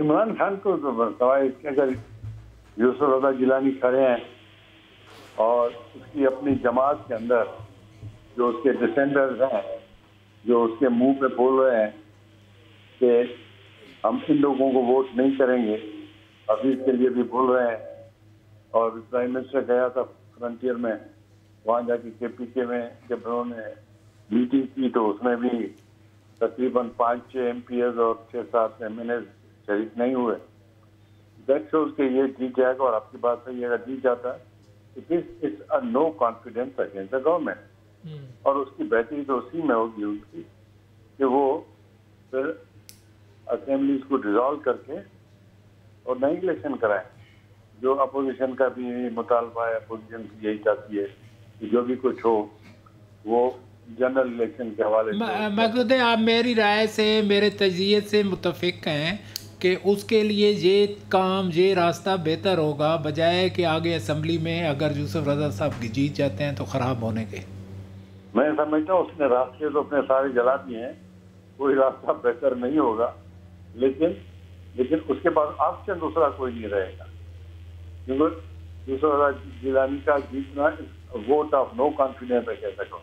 इमरान खान को तो सवाल इसके अगर यूसुफ रजा जिलानी खड़े हैं और उसकी अपनी जमात के अंदर जो उसके डिसेंडर्स हैं, जो उसके मुँह पे बोल रहे हैं कि हम इन लोगों को वोट नहीं करेंगे अभी के लिए भी बोल रहे हैं। और प्राइम मिनिस्टर गया था फ्रंटियर में, वहाँ जाके के पी के में जब उन्होंने मीटिंग की तो उसमें भी तकरीबन पाँच छः एम और छः सात एम शरीक नहीं हुए। दैट शोज़ के ये जीत जाएगा और आपकी बात सही है अगर जीत जाता है this is a no confidence against the government और उसकी बेहतरी तो उसी में होगी उनकी कि वो फिर असेंबलीज को डिजॉल्व करके और नई इलेक्शन कराएँ। जो अपोजिशन का भी मुतालबा है अपोजिशन की यही चाहती है कि जो भी कुछ हो वो जनरल इलेक्शन के हवाले मकसूद आप मेरी राय से मेरे तजिए से मुतफिक हैं। कि उसके लिए ये काम, ये रास्ता बेहतर होगा, बजाय कि आगे असम्बली में अगर यूसुफ रजा साहब जीत जाते हैं तो ख़राब होने के। मैं समझता हूँ उसने रास्ते तो अपने सारे जला दिए हैं, कोई रास्ता बेहतर नहीं होगा, लेकिन लेकिन उसके बाद ऑप्शन दूसरा कोई नहीं रहेगा। क्योंकि रजा जिलानी का जीतना वोट ऑफ़ नो कॉन्फिडेंस है कह सकता